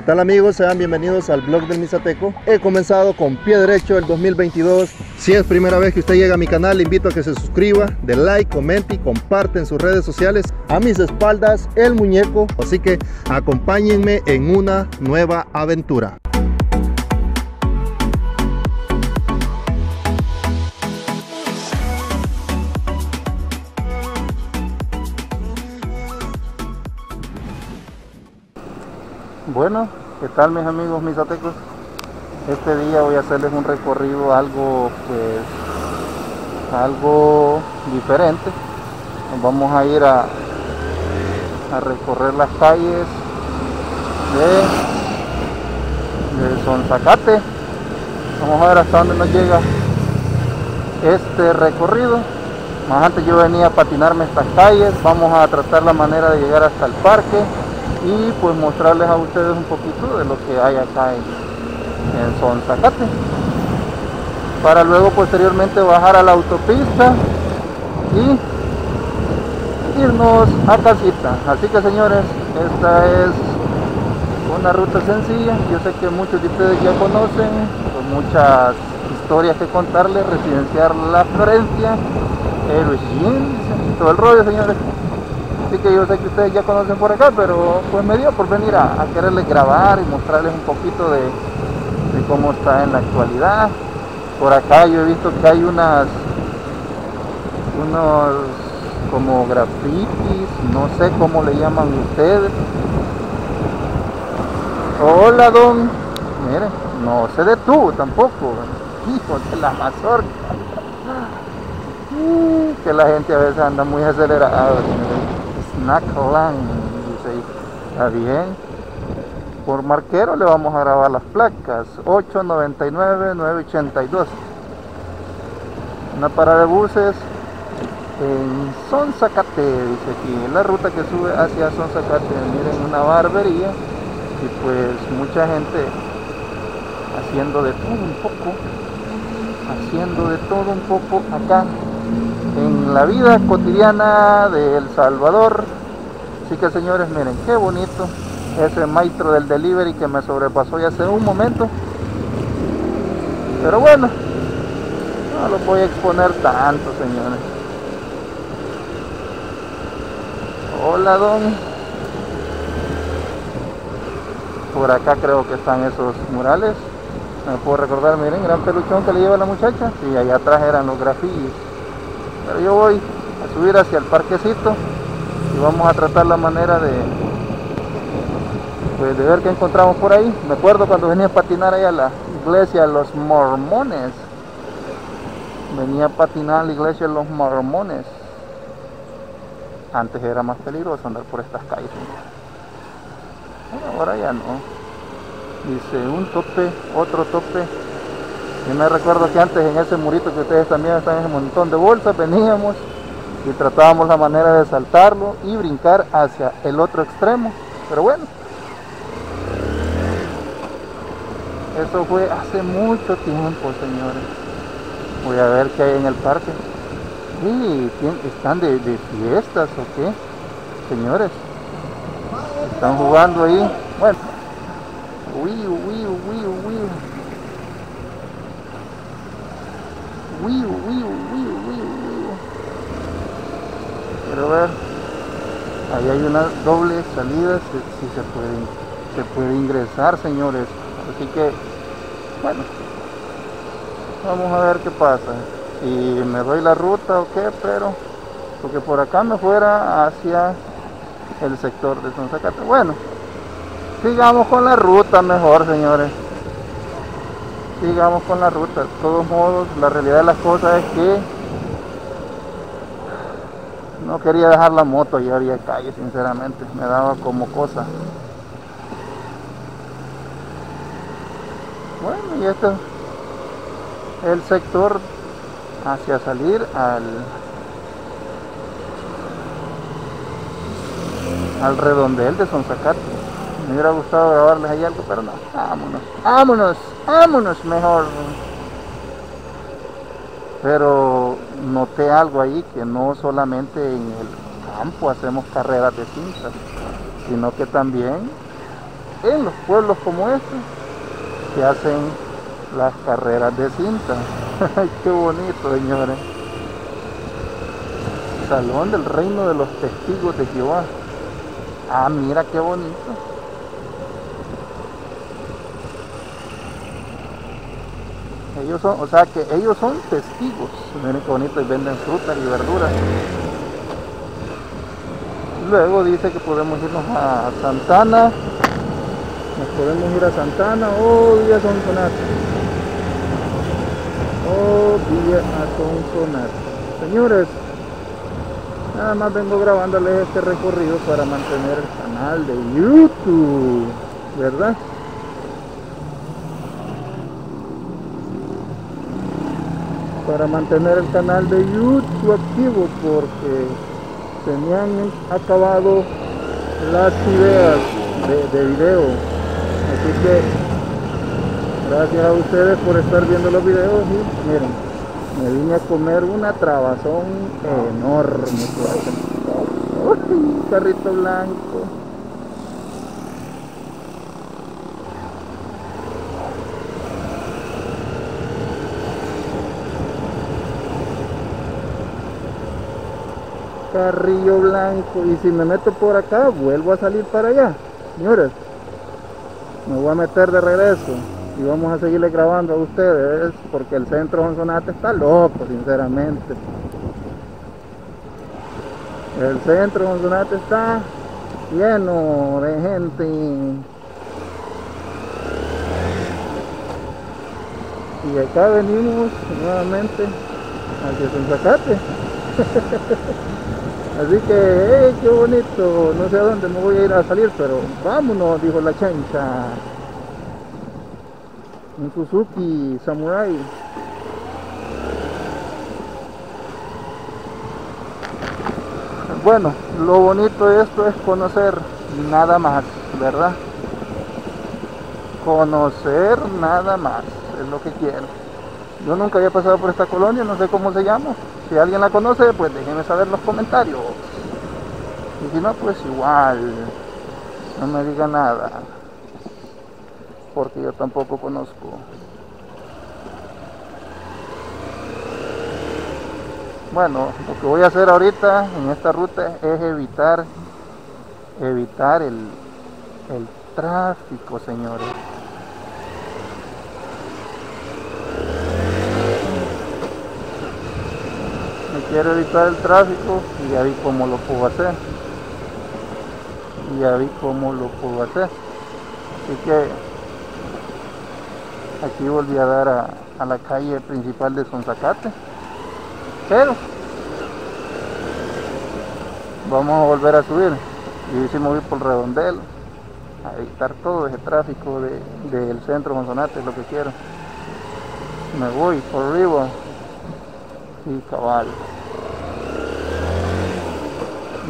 ¿Qué tal amigos? Sean bienvenidos al blog del Misateco. He comenzado con pie derecho el 2022. Si es primera vez que usted llega a mi canal, le invito a que se suscriba, de like, comente y comparte en sus redes sociales. A mis espaldas, el muñeco. Así que acompáñenme en una nueva aventura. Bueno, ¿qué tal mis amigos misatecos? Este día voy a hacerles un recorrido algo pues algo diferente. Vamos a ir a, a recorrer las calles de, de Sonzacate. Vamos a ver hasta dónde nos llega este recorrido. Más antes yo venía a patinarme estas calles. Vamos a tratar la manera de llegar hasta el parque y pues mostrarles a ustedes un poquito de lo que hay acá en, en Sonzacate. Para luego posteriormente bajar a la autopista y irnos a casita. Así que señores esta es una ruta sencilla. Yo sé que muchos de ustedes ya conocen con muchas historias que contarles residenciar la Florencia el todo el rollo señores Así que yo sé que ustedes ya conocen por acá, pero pues me dio por venir a, quererles grabar y mostrarles un poquito de, cómo está en la actualidad. Por acá yo he visto que hay unas, unos como grafitis, no sé cómo le llaman ustedes. Hola don, mire, no se detuvo tampoco, hijo de la mazorca. Que la gente a veces anda muy acelerada. Snackland, dice Está bien. Por marquero le vamos a grabar las placas. 899 982. Una parada de buses en Sonzacate, dice aquí. La ruta que sube hacia Sonzacate. Miren, una barbería. Y pues mucha gente haciendo de todo un poco. Haciendo de todo un poco acá en la vida cotidiana de El Salvador. Así que señores, miren qué bonito ese maestro del delivery que me sobrepasó ya hace un momento. Pero bueno, no lo voy a exponer tanto, señores. Hola, don. Por acá creo que están esos murales. Me puedo recordar, miren, gran peluchón que le lleva la muchacha. Y allá atrás eran los grafillos yo voy a subir hacia el parquecito y vamos a tratar la manera de pues de ver qué encontramos por ahí. Me acuerdo cuando venía a patinar ahí a la iglesia de los mormones. Venía a patinar la iglesia de los mormones. Antes era más peligroso andar por estas calles. Ahora ya no. Dice un tope otro tope yo me recuerdo que antes en ese murito que ustedes también están en ese montón de bolsas, veníamos y tratábamos la manera de saltarlo y brincar hacia el otro extremo. Pero bueno, eso fue hace mucho tiempo, señores. Voy a ver qué hay en el parque. Sí, ¿Están de, de fiestas o qué? Señores, están jugando ahí. Bueno, uy, uy, uy, uy. Quiero ver. Ahí hay una doble salida, si, se puede se puede ingresar, señores. Así que, bueno, vamos a ver qué pasa. Si me doy la ruta o qué, pero porque por acá me fuera hacia el sector de Sonzacate. Bueno, sigamos con la ruta mejor, señores sigamos con la ruta. De todos modos, la realidad de las cosas es que no quería dejar la moto y había calle, sinceramente. Me daba como cosa. Bueno, y este es el sector hacia salir al al redondel de Sonsacate. Me hubiera gustado grabarles ahí algo, pero no. Vámonos, vámonos, vámonos mejor. Pero noté algo ahí que no solamente en el campo hacemos carreras de cintas, sino que también en los pueblos como este se hacen las carreras de cinta. Qué bonito, señores. Salón del Reino de los Testigos de Jehová. Ah, mira qué bonito. Ellos son, o sea que ellos son testigos. Miren qué bonito y venden frutas y verduras. Luego dice que podemos irnos a Santana. Nos podemos ir a Santana o Villa Sonsonate. O Villa Sonsonate. Señores, nada más vengo grabándoles este recorrido para mantener el canal de YouTube, ¿verdad? Para mantener el canal de YouTube activo porque se me han acabado las ideas de, de video. Así que gracias a ustedes por estar viendo los videos y miren me vine a comer una trabazón enorme carrito blanco carrillo blanco y si me meto por acá vuelvo a salir para allá. Señores me voy a meter de regreso y vamos a seguirle grabando a ustedes porque el centro Sonsonate está loco sinceramente. El centro Sonsonate está lleno de gente. Y acá venimos nuevamente hacia Sonsacate Así que, qué bonito, no sé a dónde me voy a ir a salir, pero vámonos, dijo la chancha. Un Suzuki Samurai. Bueno, lo bonito de esto es conocer nada más, ¿verdad? Conocer nada más, es lo que quiero. Yo nunca había pasado por esta colonia, no sé cómo se llama. Si alguien la conoce, pues déjenme saber los comentarios. Y si no, pues igual. No me diga nada. Porque yo tampoco conozco. Bueno, lo que voy a hacer ahorita en esta ruta es evitar evitar el, el tráfico, señores. Quiero evitar el tráfico y ya vi cómo lo puedo hacer. Y ya vi cómo lo puedo hacer. Así que aquí volví a dar a, la calle principal de Sonsacate pero vamos a volver a subir. Y hicimos ir por redondel a evitar todo ese tráfico del de, centro Sonsonate es lo que quiero. Me voy por arriba y cabal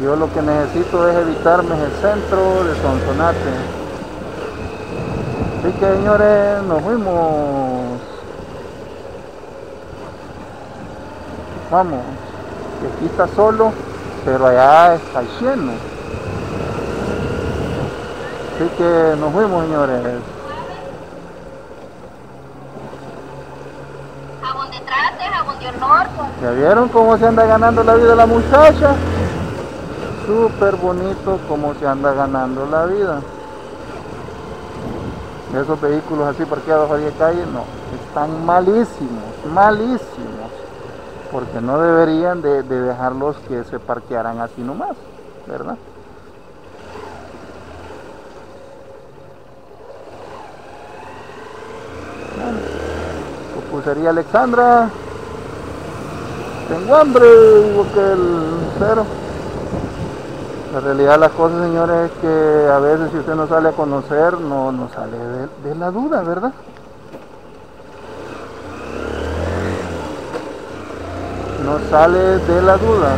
yo lo que necesito es evitarme el centro de Sonsonate. Así que señores, nos fuimos. Vamos, aquí está solo, pero allá está lleno. Así que nos fuimos, señores. Jabón de jabón de honor. ¿Ya vieron cómo se anda ganando la vida la muchacha? Súper bonito como se anda ganando la vida. Esos vehículos así parqueados a 10 calles, no, están malísimos, malísimos, porque no deberían de, de dejarlos que se parquearan así nomás, ¿verdad? Bueno, pupusería Alexandra, tengo hambre, digo el cero. La realidad de las cosas, señores, es que a veces si usted no sale a conocer, no, no sale de, la duda, ¿verdad? No sale de la duda.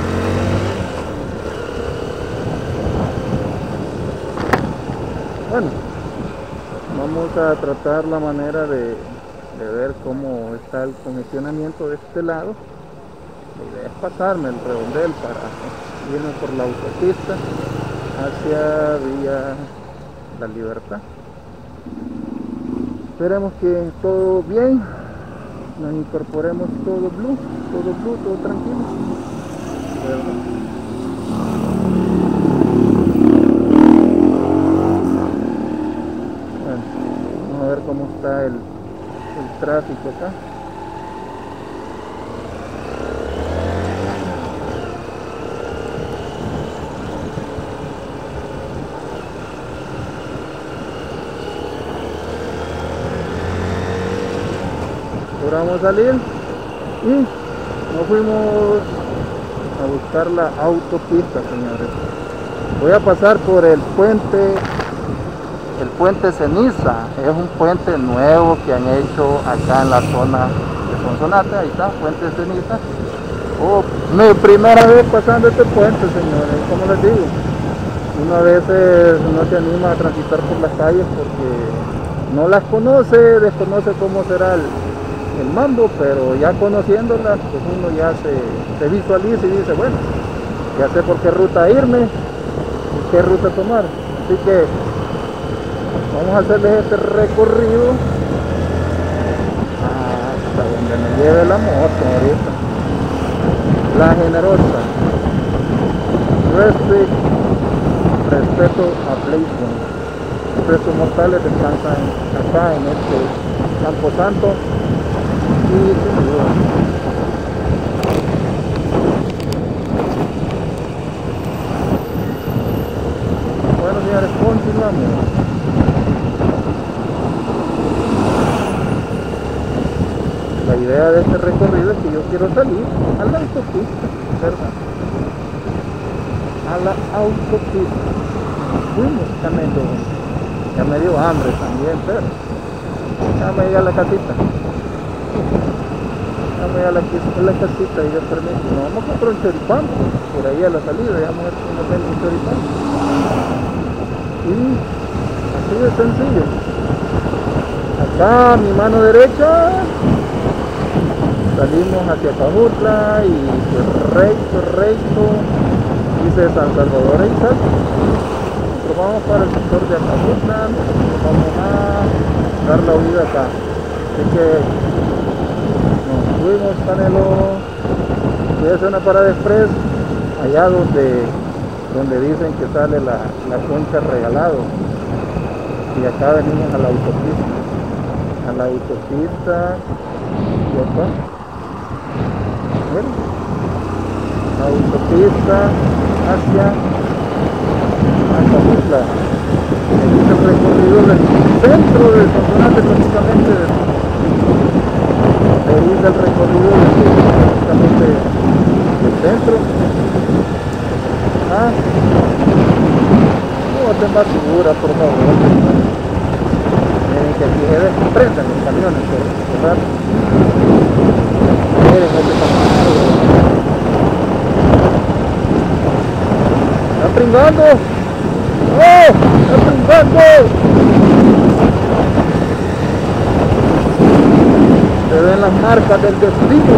Bueno, vamos a tratar la manera de, de ver cómo está el congestionamiento de este lado. La idea es pasarme el redondel para viene por la autopista hacia Villa La Libertad. esperemos que todo bien. Nos incorporemos todo blue todo blue todo tranquilo. Bueno vamos a ver cómo está el, el tráfico acá salir. Y nos fuimos a buscar la autopista señores. Voy a pasar por el puente el puente ceniza. Es un puente nuevo que han hecho acá en la zona de Sonsonate. Ahí está puente ceniza. Oh, mi primera vez pasando este puente señores como les digo. Uno a veces no se anima a transitar por las calles porque no las conoce desconoce cómo será el, el mando, pero ya conociéndola, pues uno ya se, se, visualiza y dice, bueno, ya sé por qué ruta irme y qué ruta tomar. Así que vamos a hacerles este recorrido hasta donde me lleve la moto ahorita. La generosa. Respect, respeto a Playzone. Restos mortales descansan acá en este Campo Santo bueno señores, continuamos. La idea de este recorrido es que yo quiero salir a la autopista, ¿verdad? A la autopista. Fuimos, dio, ya me dio hambre también, pero ya me llega la a la, la casita y ya permiso. No, vamos a comprar un choripán por ahí a la salida, ya vamos a ver nos vende un choripán. Y así de sencillo. Acá mi mano derecha salimos hacia Cajutla y recto, recto, dice San Salvador. Nosotros vamos para el sector de Acajutla, vamos a dar la huida acá. Así que subimos Canelo, a hacer una parada express allá donde, donde dicen que sale la, la concha regalado. Y acá venimos a la autopista. A la autopista y acá la autopista hacia este es el recorrido del centro de Sonora prácticamente ahí del recorrido prácticamente del centro. Ah. No te más segura por favor. Miren que aquí se desprenden los camiones rato miren este camino está pringando ¡Oh! ¡Está pringando! Se ven las marcas del destino.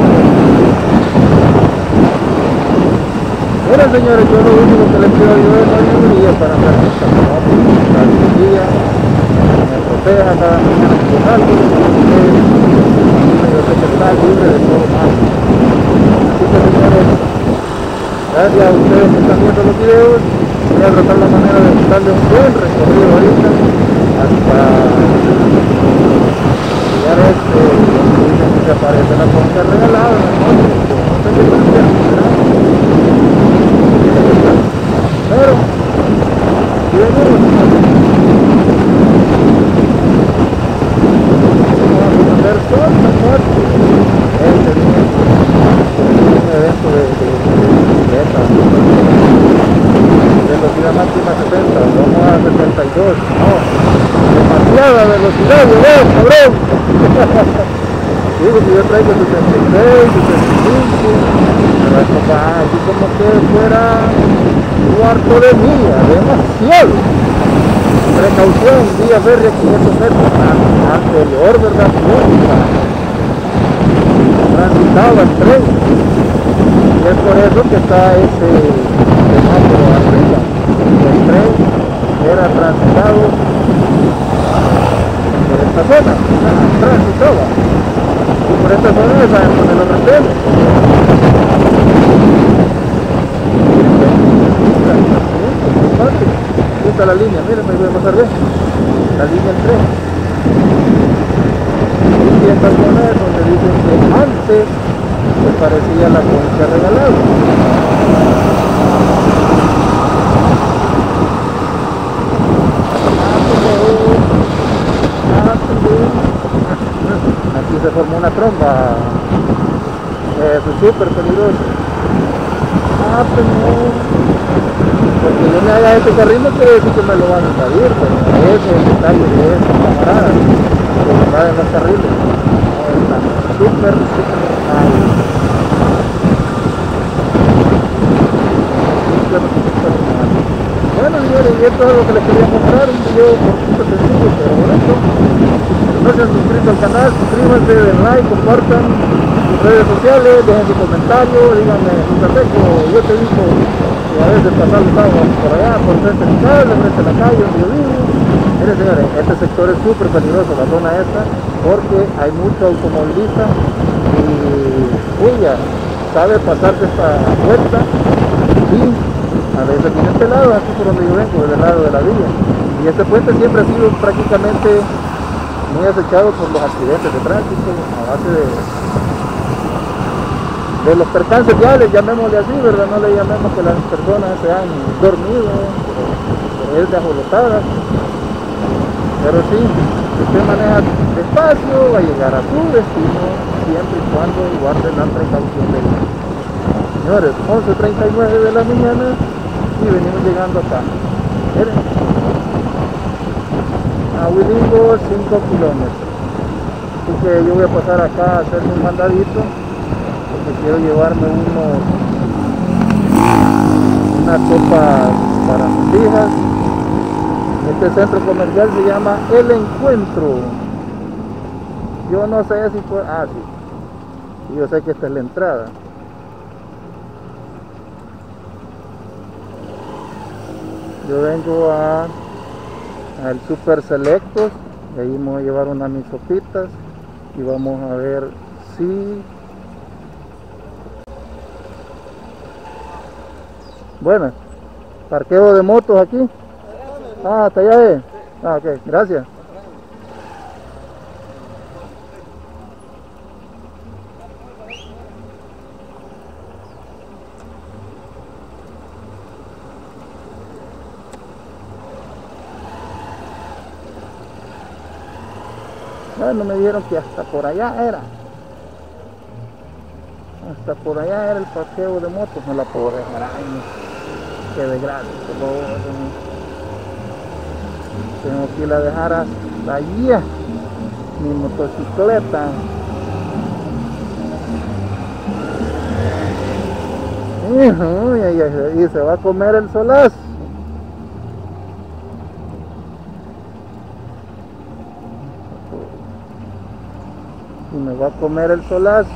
Miren señores, yo lo único que les pido a Dios es sabiduría para en esta la energía, me proteja cada mañana que salgo, yo sé que está libre de todo mal. Así que señores, gracias a ustedes que están viendo los videos, voy a tratar la manera de darle un buen recorrido ahorita hasta llegar a este que aparece la concha regalada en la no sé qué ¿verdad? Pero, este velocidad máxima 70, vamos a 72, no, demasiada velocidad, yo cabrón. Que yo traigo 76, 75, pero esto va así como que fuera un cuarto de milla, demasiado. Precaución, vía verde 500 metros, anterior, ¿verdad? Nunca transitaba el tren. Y es por eso que está ese semáforo arriba. El tren era transitado por esta zona. Y por esta zona le saben poner los retenes. Aquí está la línea, miren, me voy a pasar bien. La línea 3. Y esta zona es donde dicen que antes se parecía la concha regalada. Aquí se formó una tromba. Eso es súper peligroso. Ah, pues no. Porque yo me haga este carril no quiere decir que me lo van a invadir, pero ese es el detalle de eso, camarada. Que invaden los carriles. Súper, súper mal. Bueno, señores, y esto es lo que les quería mostrar, un video cortito, sencillo, pero bonito. No se han suscrito al canal, suscríbanse, den like, compartan sus redes sociales, dejen su comentario, díganme, Zateco, yo te digo que a veces pasar los por allá, por frente a mi frente a la calle donde yo vivo. Miren señores, este sector es súper peligroso, la zona esta, porque hay mucho automovilista y ella sabe pasarse esta puerta y a veces viene este lado, aquí por donde yo vengo, del lado de la villa. Y este puente siempre ha sido prácticamente muy acechado por los accidentes de tránsito a base de, de los percances viales, llamémosle así, ¿verdad? No le llamemos que las personas se han dormido, es de ajolotadas. Pero sí, si usted maneja despacio, va a llegar a su destino siempre y cuando guarde la precaución de vida. Señores, 11.39 de la mañana y venimos llegando acá. Miren a Huilingo 5 kilómetros. Así que yo voy a pasar acá a hacerme un mandadito porque quiero llevarme unos unas copas para mis hijas. Este centro comercial se llama El Encuentro. Yo no sé si fue. Ah, sí. Yo sé que esta es la entrada. Yo vengo a al Super Selectos y ahí me voy a llevar unas mis sopitas y vamos a ver si bueno parqueo de motos aquí. Ah hasta allá es ah ok gracias Bueno, me dijeron que hasta por allá era. Hasta por allá era el parqueo de motos. No la puedo dejar ahí. Qué desgracia. Tengo que ir a dejar hasta allí mi motocicleta. Y se va a comer el solazo. y me va a comer el solazo.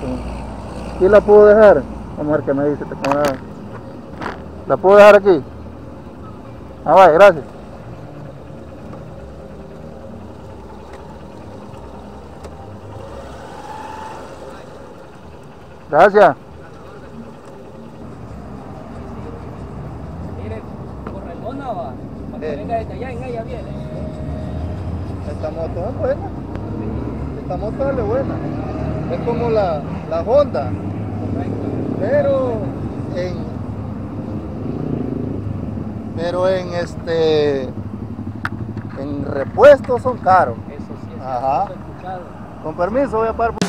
¿Aquí la puedo dejar? Vamos a ver qué me dice este camarada. ¿La puedo dejar aquí? Ah, vaya, gracias. Gracias. Mire, correlona va. Cuando Eh. venga desde allá, en ella viene. Esta moto es buena. Esta moto es buena. Es como la, la Honda, pero en pero en este en repuestos son caros. Eso sí es Ajá. Con permiso, voy a parar.